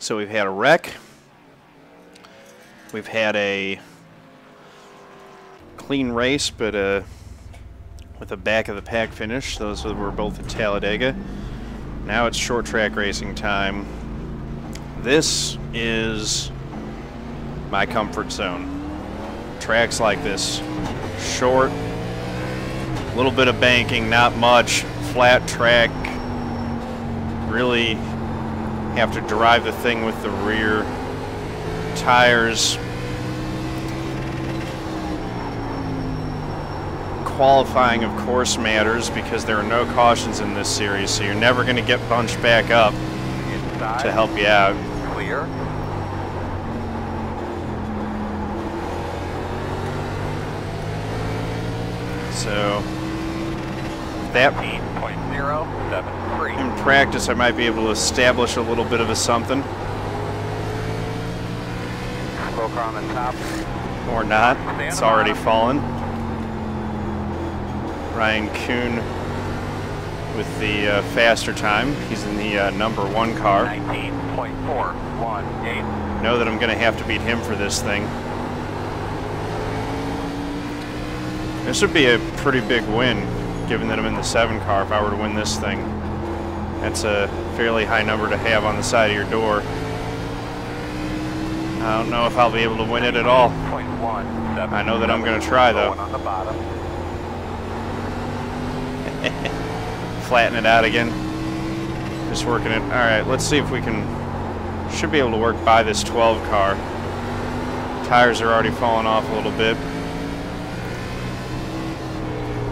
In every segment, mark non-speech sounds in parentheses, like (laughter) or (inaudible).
So we've had a wreck. We've had a clean race, but uh, with a back of the pack finish. Those were both at Talladega. Now it's short track racing time. This is my comfort zone. Tracks like this, short, a little bit of banking, not much, flat track. Really have to drive the thing with the rear tires. Qualifying, of course, matters because there are no cautions in this series, so you're never going to get bunched back up Inside. to help you out. Clear. So that 18.073. in practice I might be able to establish a little bit of a something Smoker on the top. or not. It's already fallen. Ryan Kuhn with the uh, faster time. He's in the uh, number one car. 19.418. Know that I'm going to have to beat him for this thing. This would be a pretty big win, given that I'm in the seven car. If I were to win this thing, that's a fairly high number to have on the side of your door. I don't know if I'll be able to win it at all. 19.17. I know that I'm try, though. Going on the bottom. (laughs) Flatten it out again. Just working it. All right, let's see if we can. Should be able to work by this 12 car. Tires are already falling off a little bit.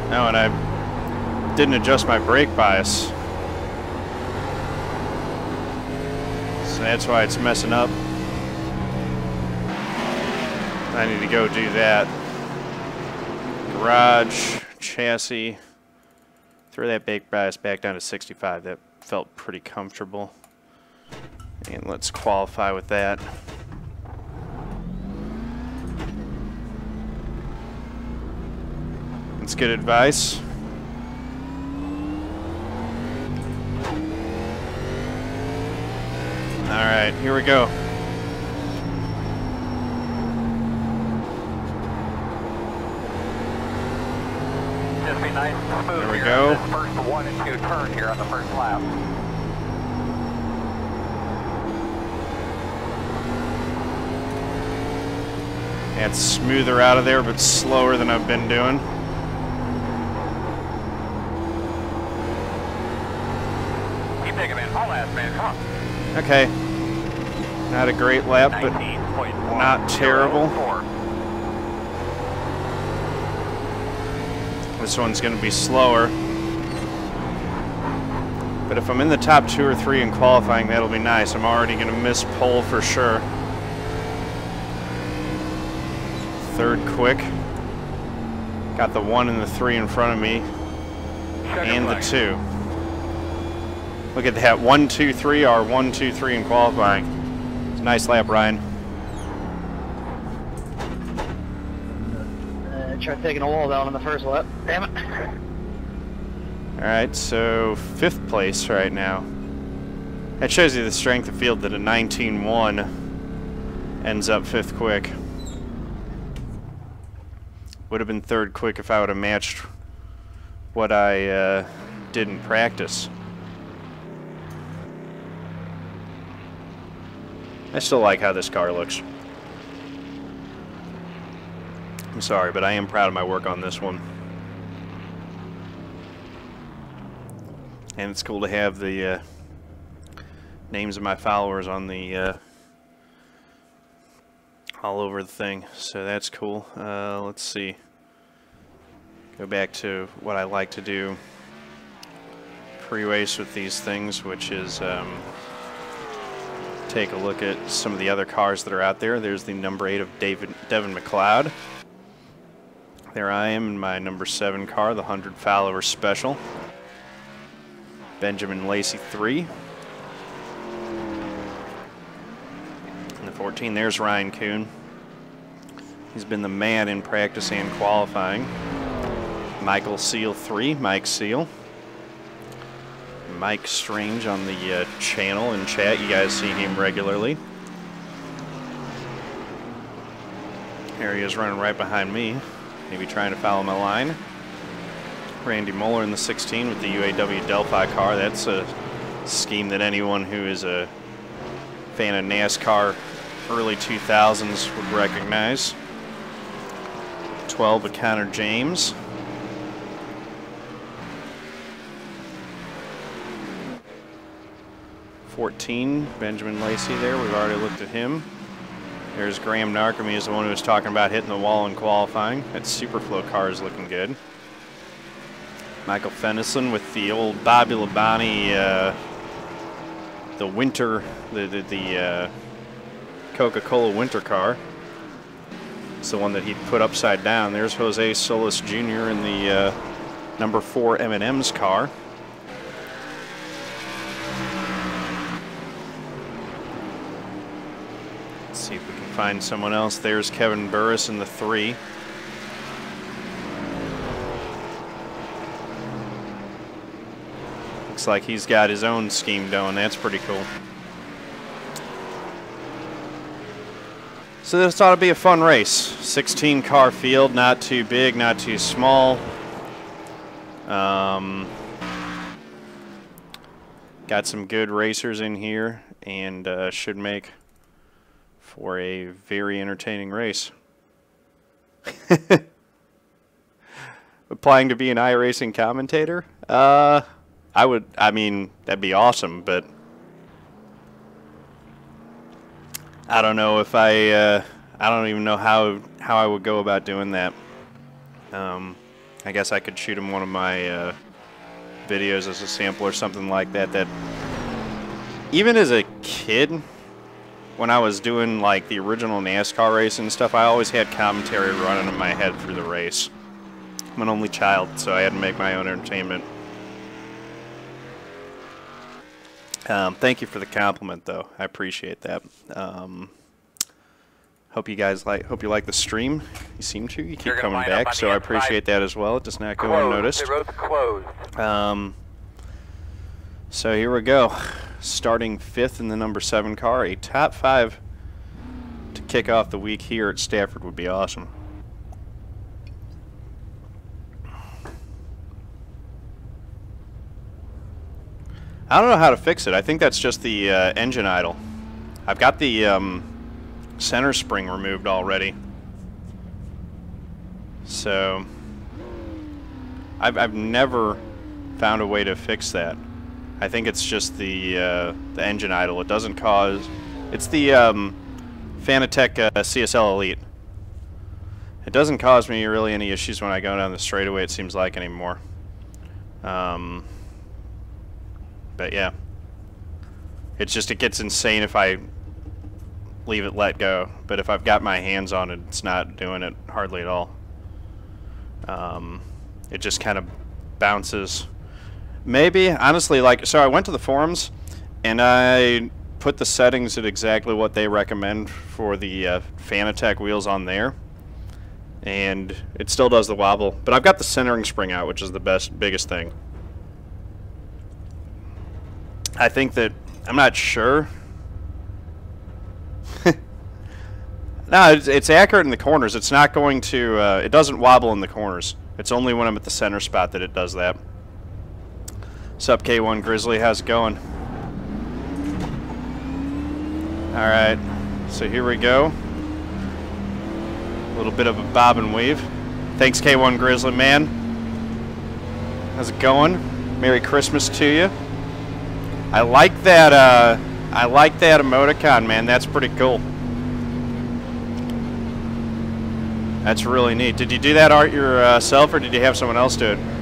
Oh, and I didn't adjust my brake bias. So that's why it's messing up. I need to go do that. Garage, chassis. Throw that brake bias back down to 65. That felt pretty comfortable. And let's qualify with that. That's good advice. All right, here we go. Just be nice and smooth There we here go. on This first one and two turn here on the first lap. That's smoother out of there, but slower than I've been doing. Keep taking man. All last man. Come on. Okay. Not a great lap, but not terrible. this one's going to be slower. But if I'm in the top two or three in qualifying, that'll be nice. I'm already going to miss pole for sure. Third quick. Got the one and the three in front of me, and the two. Look at that. One, two, three are one, two, three in qualifying. It's a nice lap, Ryan. Uh, tried taking a wall down on the first lap. Damn it. All right, so fifth place right now. That shows you the strength of field that a 19-1 ends up fifth quick. Would have been third quick if I would have matched what I uh, did in practice. I still like how this car looks. I'm sorry, but I am proud of my work on this one. And it's cool to have the uh, names of my followers on the uh, all over the thing. So that's cool. Uh, let's see. Go back to what I like to do pre-race with these things, which is um, take a look at some of the other cars that are out there. There's the number eight of David Devin McLeod. There I am in my number seven car, the 100 Fowler Special. Benjamin Lacey 3. And the 14, there's Ryan Kuhn. He's been the man in practice and qualifying. Michael Seal 3, Mike Seal. Mike Strange on the uh, channel and chat. You guys see him regularly. Here he is running right behind me, maybe trying to follow my line. Randy Moeller in the 16 with the UAW Delphi car. That's a scheme that anyone who is a fan of NASCAR early 2000s would recognize. 12 with Connor James. Fourteen, Benjamin Lacey there. We've already looked at him. There's Graham Narkamy is the one who was talking about hitting the wall in qualifying. That Superflow car is looking good. Michael Fenlason with the old Bobby Labonte, uh, the winter, the, the, the uh, Coca-Cola winter car. It's the one that he put upside down. There's Jose Solis Jr. in the uh, number four M&M's car. Find someone else. There's Kevin Burris in the three. Looks like he's got his own scheme going. That's pretty cool. So this ought to be a fun race. 16 car field, not too big, not too small. Um, got some good racers in here and uh, should make for a very entertaining race. (laughs) Applying to be an iRacing commentator? Uh, I would, I mean, that'd be awesome, but I don't know if I, uh, I don't even know how, how I would go about doing that. Um, I guess I could shoot him one of my uh, videos as a sample or something like that. That even as a kid, when I was doing like the original NASCAR race and stuff, I always had commentary running in my head through the race. I'm an only child, so I had to make my own entertainment. Um, thank you for the compliment, though. I appreciate that. Um, hope you guys like. Hope you like the stream. You seem to. You keep coming back, so I appreciate that as well. It does not go Closed. unnoticed. The road's closed. Um, so here we go. Starting fifth in the number seven car, a top five to kick off the week here at Stafford would be awesome. I don't know how to fix it. I think that's just the uh, engine idle. I've got the um, center spring removed already. So I've, I've never found a way to fix that. I think it's just the uh, the engine idle. It doesn't cause. It's the um, Fanatec uh, CSL Elite. It doesn't cause me really any issues when I go down the straightaway. It seems like anymore. Um, but yeah, it's just it gets insane if I leave it let go. But if I've got my hands on it, it's not doing it hardly at all. Um, it just kind of bounces. Maybe, honestly, like, so I went to the forums and I put the settings at exactly what they recommend for the uh, Fanatec wheels on there. And it still does the wobble. But I've got the centering spring out, which is the best, biggest thing. I think that, I'm not sure. (laughs) no, it's, it's accurate in the corners. It's not going to, uh, it doesn't wobble in the corners. It's only when I'm at the center spot that it does that. Sup K1 Grizzly, how's it going? Alright, so here we go. A little bit of a bob and weave. Thanks K1 Grizzly, man. How's it going? Merry Christmas to you. I like that, uh, I like that emoticon, man. That's pretty cool. That's really neat. Did you do that art yourself, or did you have someone else do it?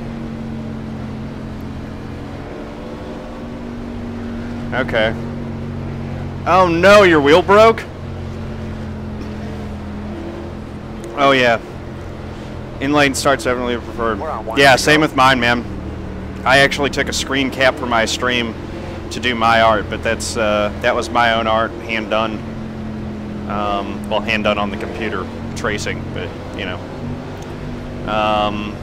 Okay. Oh no, your wheel broke? Oh yeah. Inlane starts definitely preferred. We're on one Yeah, same with mine, man. I actually took a screen cap for my stream to do my art, but that's uh, that was my own art, hand done. Um, well, hand done on the computer, tracing, but you know. Um,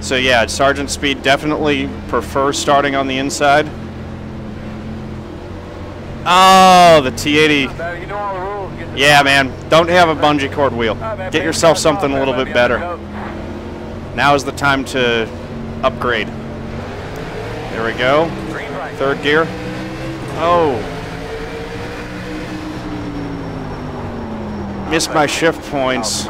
So yeah, Sergeant Speed definitely prefer starting on the inside. Oh, the T80. Uh, you know all the rules. Yeah, man. Don't have a bungee cord wheel. Get yourself something a little bit better. Now is the time to upgrade. There we go. Third gear. Oh. Missed my shift points.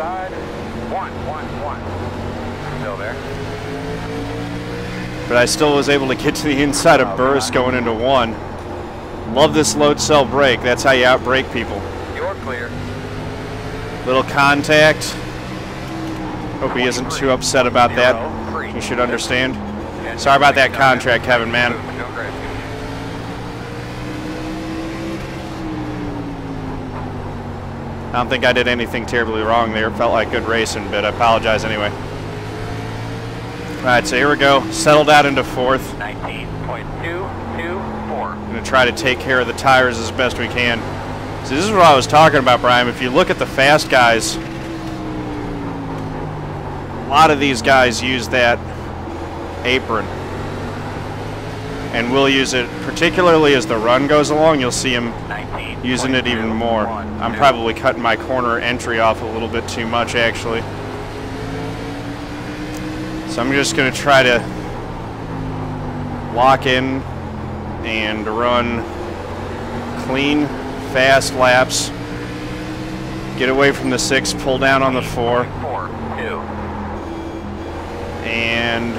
But I still was able to get to the inside of Burris going into one. Love this load cell brake. That's how you outbrake people. You're clear. Little contact. Hope he isn't too upset about that. He should understand. Sorry about that contract, Kevin, man. I don't think I did anything terribly wrong there. Felt like good racing, but I apologize anyway. All right, so here we go. Settled out into fourth. 19.224. Try to take care of the tires as best we can. So this is what I was talking about, Brian. If you look at the fast guys, a lot of these guys use that apron. And we'll use it particularly as the run goes along. You'll see them using it even more. I'm probably cutting my corner entry off a little bit too much, actually. So I'm just going to try to lock in and run clean, fast laps. Get away from the six, pull down on the four, Four, two. and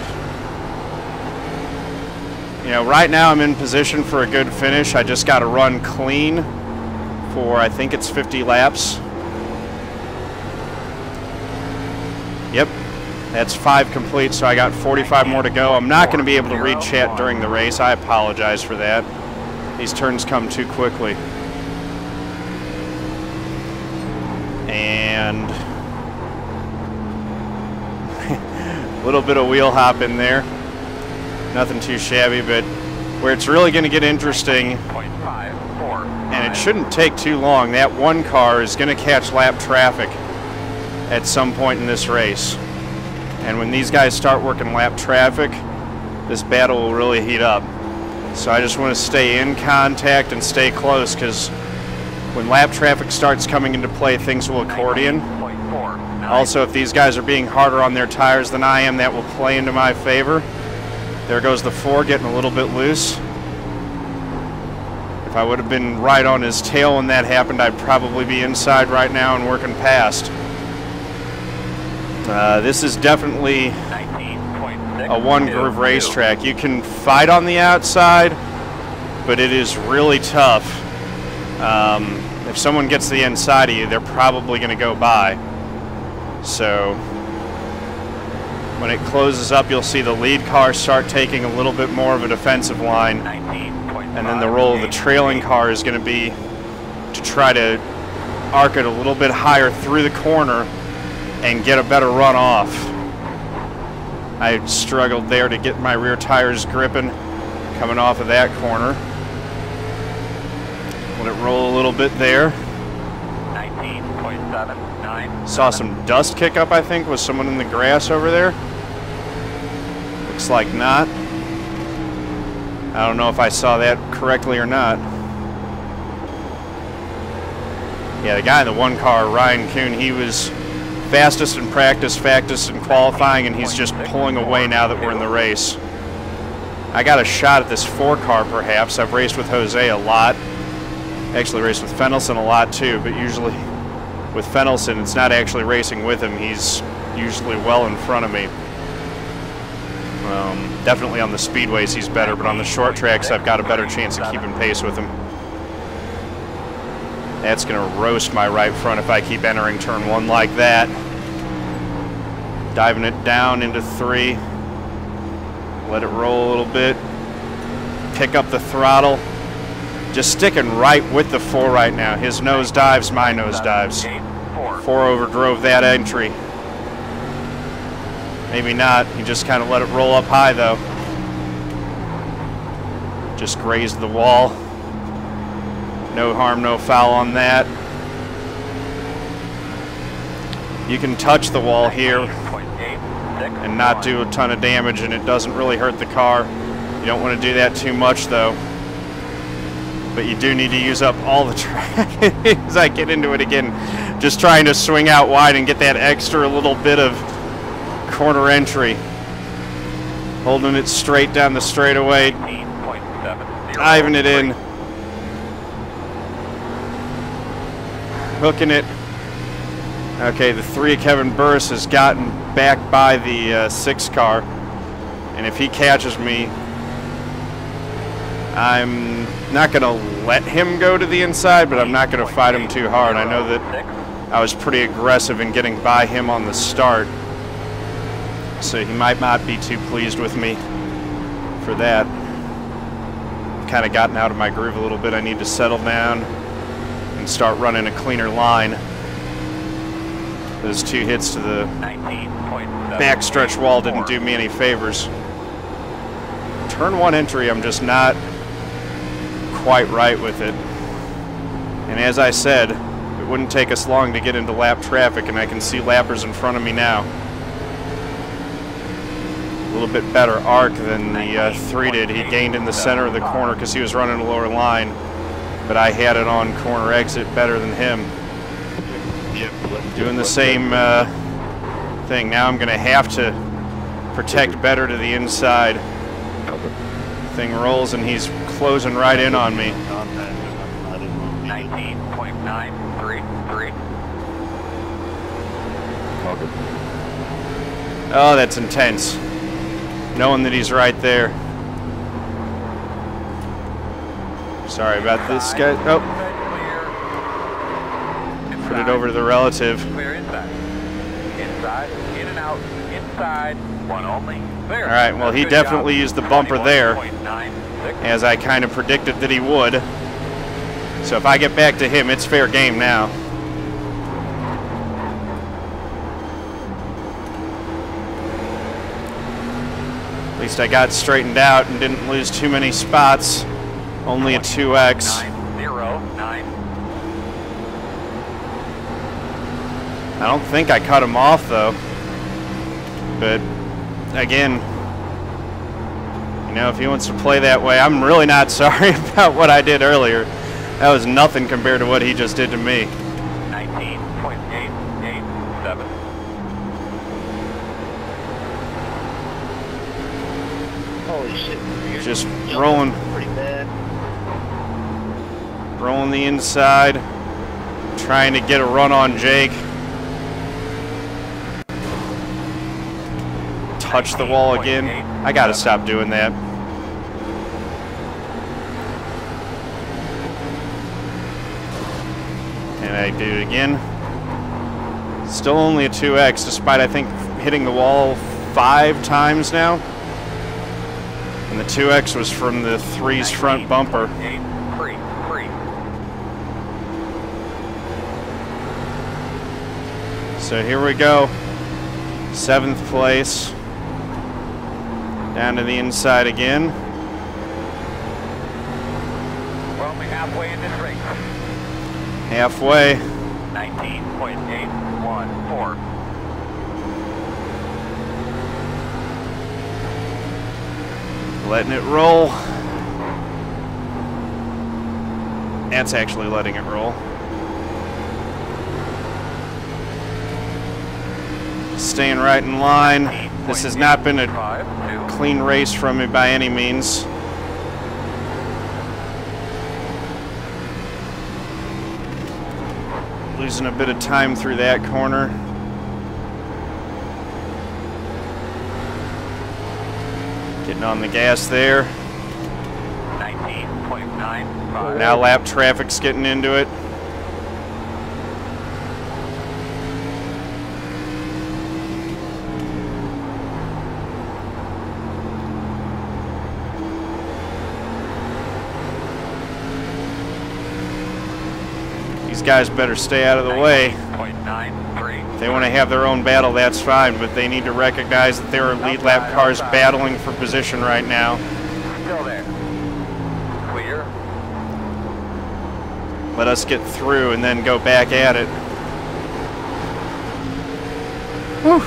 you know, right now I'm in position for a good finish. I just got to run clean for I think it's 50 laps. That's five complete, so I got 45 more to go. I'm not going to be able to read chat during the race. I apologize for that. These turns come too quickly. And a (laughs) little bit of wheel hop in there. Nothing too shabby, but where it's really going to get interesting, and it shouldn't take too long, that one car is going to catch lap traffic at some point in this race. And when these guys start working lap traffic, this battle will really heat up. So I just want to stay in contact and stay close because when lap traffic starts coming into play, things will accordion. Also, if these guys are being harder on their tires than I am, that will play into my favor. There goes the four getting a little bit loose. If I would have been right on his tail when that happened, I'd probably be inside right now and working past. Uh, this is definitely a one groove racetrack. You can fight on the outside, but it is really tough. Um, if someone gets the inside of you, they're probably going to go by. So when it closes up, you'll see the lead car start taking a little bit more of a defensive line, and then the role of the trailing car is going to be to try to arc it a little bit higher through the corner and get a better run off. I struggled there to get my rear tires gripping coming off of that corner. Let it roll a little bit there. 19.79. Saw some dust kick up, I think. Was someone in the grass over there? Looks like not. I don't know if I saw that correctly or not. Yeah, the guy in the one car, Ryan Kuhn, he was fastest in practice, fastest in qualifying, and he's just pulling away now that we're in the race. I got a shot at this four car, perhaps. I've raced with Jose a lot. Actually, raced with Fenlason a lot too, but usually with Fenlason, it's not actually racing with him. He's usually well in front of me. Um, definitely on the speedways, he's better, but on the short tracks, I've got a better chance of keeping pace with him. That's going to roast my right front if I keep entering turn one like that. Diving it down into three. Let it roll a little bit. Pick up the throttle. Just sticking right with the four right now. His nose dives, my nose dives. Four. Overdrove that entry. Maybe not. He just kind of let it roll up high, though. Just grazed the wall. No harm, no foul on that. You can touch the wall here. and not do a ton of damage and it doesn't really hurt the car. You don't want to do that too much though. But you do need to use up all the (laughs) track as I get into it again. Just trying to swing out wide and get that extra little bit of corner entry. Holding it straight down the straightaway, 19.70. diving it in. Hooking it. Okay, the three of Kevin Burris has gotten back by the uh, six car. And if he catches me, I'm not going to let him go to the inside, but I'm not going to fight him too hard. I know that I was pretty aggressive in getting by him on the start. So he might not be too pleased with me for that. Kind of gotten out of my groove a little bit. I need to settle down and start running a cleaner line. Those two hits to the backstretch wall didn't do me any favors. Turn one entry, I'm just not quite right with it. And as I said, it wouldn't take us long to get into lap traffic, and I can see lappers in front of me now. A little bit better arc than the uh, three did. He gained in the center of the corner because he was running a lower line, but I had it on corner exit better than him Yep. doing the same uh, thing. Now I'm going to have to protect better to the inside. Thing rolls and he's closing right in on me. 19.933. Oh, that's intense. Knowing that he's right there. Sorry about this guy. Oh, put it over to the relative. Clear inside. Inside, in and out, inside, one only. All right, well, he definitely used the bumper there. as I kind of predicted that he would. So if I get back to him, it's fair game now. At least I got straightened out and didn't lose too many spots. Only a 2x. Nine, zero, nine. I don't think I cut him off though. But again, you know, if he wants to play that way, I'm really not (laughs) sorry about what I did earlier. That was nothing compared to what he just did to me. 19.887. Holy shit. You're Just rolling. Rolling the inside, trying to get a run on Jake. Touch the wall again. I gotta stop doing that. And I do it again. Still only a 2x, despite I think hitting the wall five times now. And the 2x was from the three's front bumper. So here we go. Seventh place. Down to the inside again. We're only halfway in this race. Halfway. 19.814. Letting it roll. That's actually letting it roll. Staying right in line. This has not been a clean race from me by any means. Losing a bit of time through that corner. Getting on the gas there. 19.95. Now lap traffic's getting into it. Guys better stay out of the way. If they want to have their own battle, that's fine, but they need to recognize that there are lead lap cars battling for position right now. Still there. Clear. Let us get through and then go back at it. Whew.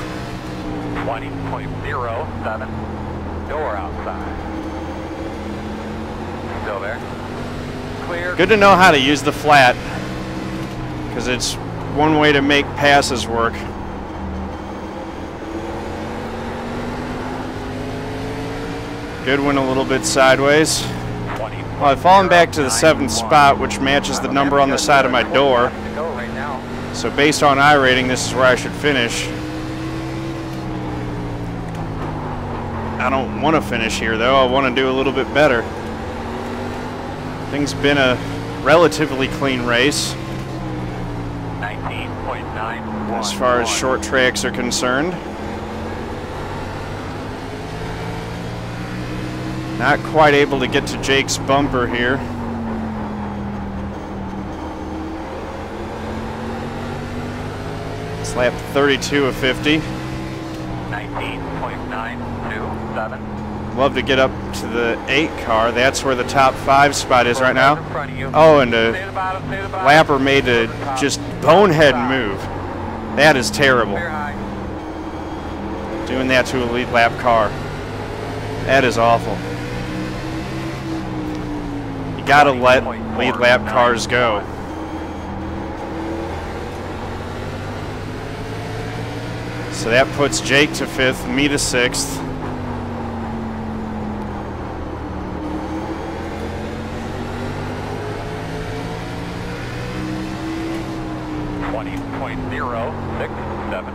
20.07. Door outside. Still there. Clear. Good to know how to use the flat, because it's one way to make passes work. Good one a little bit sideways. Well, I've fallen back to the seventh spot, which matches the number on the side of my door. So based on I rating, this is where I should finish. I don't want to finish here, though. I want to do a little bit better. Things been a relatively clean race as far as short tracks are concerned. Not quite able to get to Jake's bumper here. It's lap 32 of 50. 19.927. Love to get up to the 8 car. That's where the top 5 spot is right now. front of you. Oh, and Stay the bottom, stay the bottom. Lapper made a just bonehead move. That is terrible. Doing that to a lead lap car. That is awful. You gotta let lead lap cars go. So that puts Jake to fifth, me to sixth. Twenty point zero six seven.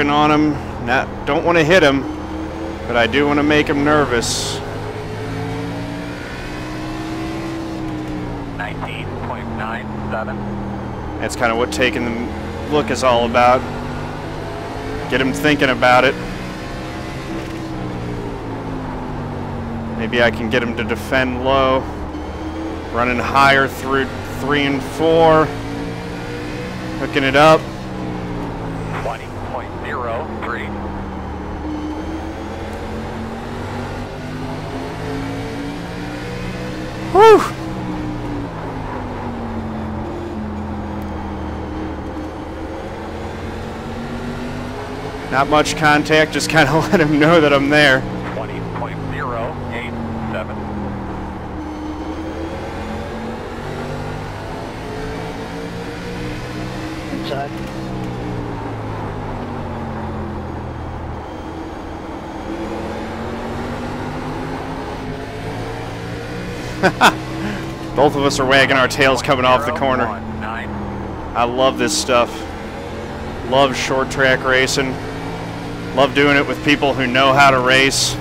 Working on him. Not, don't want to hit him, but I do want to make him nervous. Nineteen point nine seven. That's kind of what taking the look is all about. Get him thinking about it. Maybe I can get him to defend low. Running higher through three and four. Hooking it up. Twenty point zero three. Whew. Not much contact, just kind of (laughs) let him know that I'm there. Twenty point zero eight seven. Inside. (laughs) Both of us are wagging our tails coming off the corner. I love this stuff. Love short track racing. Love doing it with people who know how to race.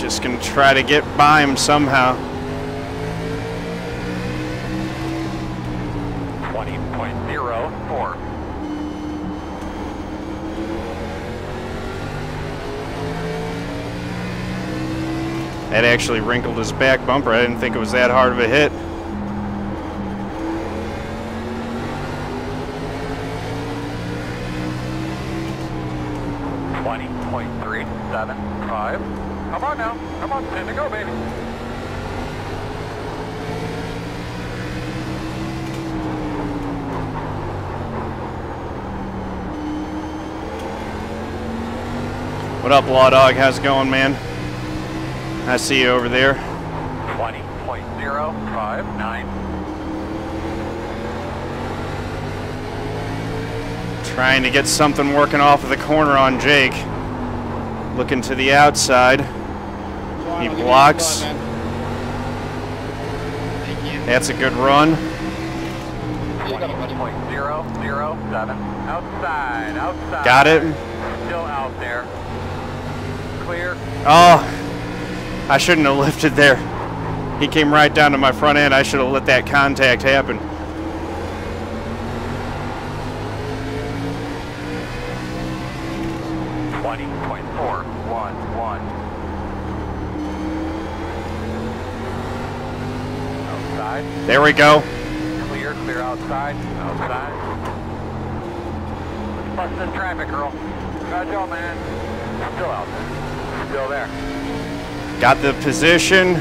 Just gonna try to get by him somehow. Twenty point zero four. That actually wrinkled his back bumper. I didn't think it was that hard of a hit. Seven five. Come on now. Come on, time to go, baby. What up, Law Dog? How's it going, man? I see you over there. Twenty point zero five nine. Trying to get something working off of the corner on Jake. Looking to the outside. He blocks. That's a good run. Zero zero seven. Outside, outside. Got it. Still out there. Clear. Oh, I shouldn't have lifted there. He came right down to my front end. I should have let that contact happen. Twenty point four one one. Outside. There we go. Clear, clear outside. Outside. Let's bust this traffic, girl. Job, man. Still out there. Still there. Got the position.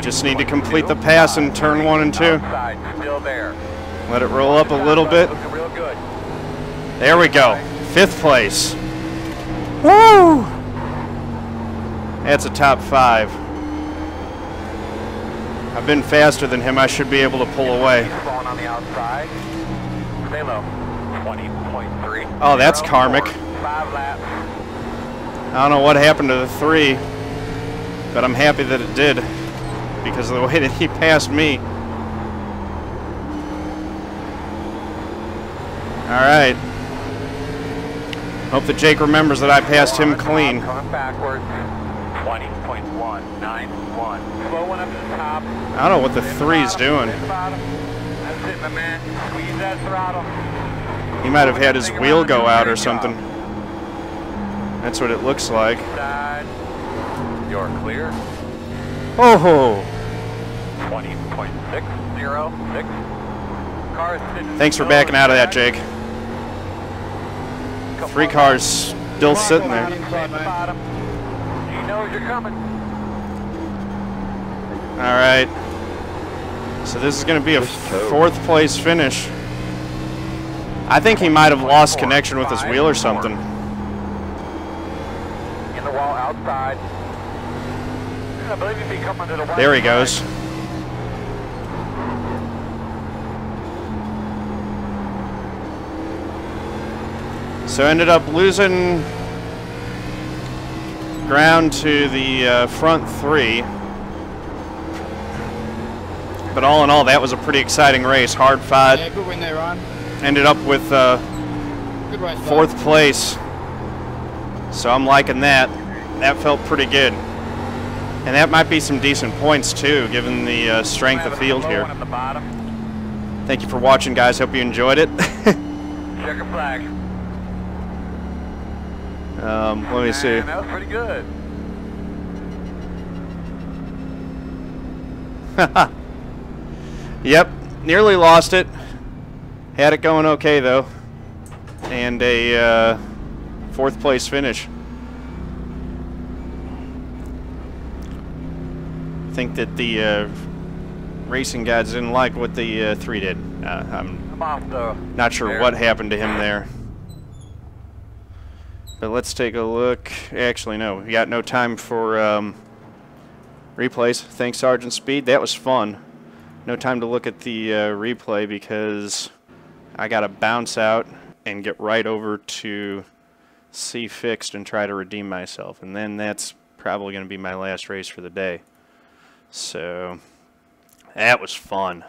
Just need to complete the pass in turn one and two. Outside, still there. Let it roll up a little bit. Looking real good. There we go. Fifth place. Woo! That's a top five. I've been faster than him. I should be able to pull away. On the outside. Stay low. 20.3. Oh, that's karmic. I don't know what happened to the three, but I'm happy that it did because of the (laughs) way that he passed me. All right. Hope that Jake remembers that I passed him clean. Coming backwards. 20.191. Slow one up to the top. I don't know what the three's doing. He might have had his wheel go out or something. That's what it looks like. You're clear. Oh, ho! 20.606. Cars sitting thanks for backing out of that. Jake. Three cars still sitting there. Hit the. He knows you're coming. All right. So this is going to be a fourth place finish. I think he might have lost connection with his wheel or something. In the wall outside. I believe if he come under the There he goes. So ended up losing ground to the uh, front three. But all in all, that was a pretty exciting race. Hard fought. Yeah, good win there, Ryan. Ended up with uh, Good race. bud. fourth place. So I'm liking that. That felt pretty good. And that might be some decent points too, given the uh, strength of field here. one at the bottom. Thank you for watching, guys. Hope you enjoyed it. (laughs) Checker flag. Um, let me see. That was pretty good. (laughs) Yep, nearly lost it. Had it going okay though, and a uh, fourth place finish. I think that the uh, racing guys didn't like what the uh, three did. Uh, I'm I'm off the. not sure what happened to him there. But let's take a look. Actually, no, we got no time for um, replays. Thanks, Sergeant Speed. That was fun. No time to look at the uh, replay because I got to bounce out and get right over to see fixed and try to redeem myself. And then that's probably going to be my last race for the day. So that was fun.